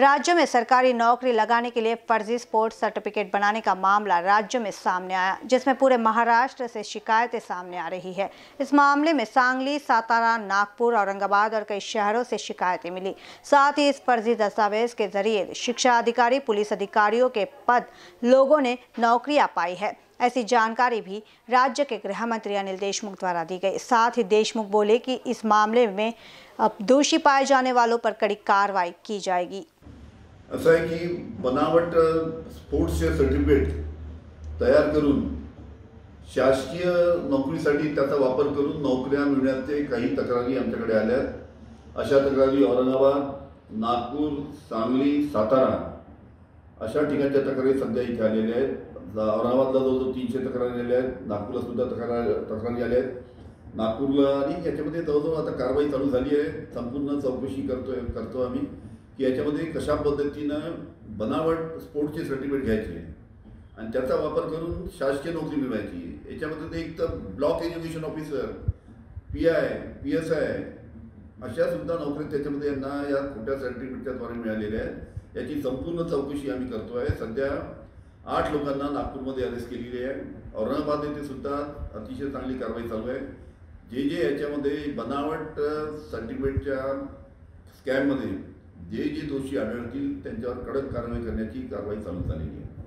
राज्य में सरकारी नौकरी लगाने के लिए फर्जी स्पोर्ट्स सर्टिफिकेट बनाने का मामला राज्य में सामने आया, जिसमें पूरे महाराष्ट्र से शिकायतें सामने आ रही है। इस मामले में सांगली, सातारा, नागपुर, औरंगाबाद और कई शहरों से शिकायतें मिली। साथ ही इस फर्जी दस्तावेज़ के ज़रिए शिक्षा अधिकारी, पुलिस अधिकारियों के पद, लोगों ने नौकरियाँ पाई है। ऐसी जानकारी भी राज्य के गृह मंत्री अनिल देशमुख द्वारा दी गई। साथ ही देशमुख बोले कि इस मामले में अब दोषी पाए जाने वालों पर कड़ी कार्रवाई की जाएगी। असं आहे की बनावट स्पोर्ट्सचे सर्टिफिकेट तयार करून शासकीय नोकरीसाठी त्याचा वापर करून नोकऱ्या मिळण्याचे काही तक्रारी आमच्याकडे आल्या आहेत. अशा तक्रारी औरंगाबाद नागपूर सांगली सातारा अशा ठिकाणच्या तक्रारी सध्या इथे आलेल्या आहेत. औरंगाबादला जवळजवळ तीनशे तक्रारी आल्या आहेत. नागपूरला सुद्धा तक्रार तक्रारी आल्या आहेत. नागपूरला आणि याच्यामध्ये जवळजवळ आता कारवाई चालू झाली आहे. संपूर्ण चौकशी करतोय करतो आम्ही. की याच्यामध्ये कशा पद्धतीनं बनावट स्पोर्ट्सचे सर्टिफिकेट घ्यायचे आणि त्याचा वापर करून शासकीय नोकरी मिळवायची याच्यामध्ये ते एक तर block education officer P I P S I अशा सुद्धा नोकरी त्याच्यामध्ये यांना या खोट्या सर्टिफिकेटच्याद्वारे मिळालेल्या आहेत. याची संपूर्ण चौकशी आम्ही करतो आहे सध्या आठ लोकांना नागपूरमध्ये अरेस्ट केलेली आहे. औरंगाबाद येथे सुद्धा अतिशय चांगली कारवाई चालू आहे. जे जे याच्यामध्ये बनावट सर्टिफिकेटच्या स्कॅममध्ये जे जे दोषी आढळतील त्यांच्यावर कडक कारवाई करण्याची कारवाई चालू झालेली आहे.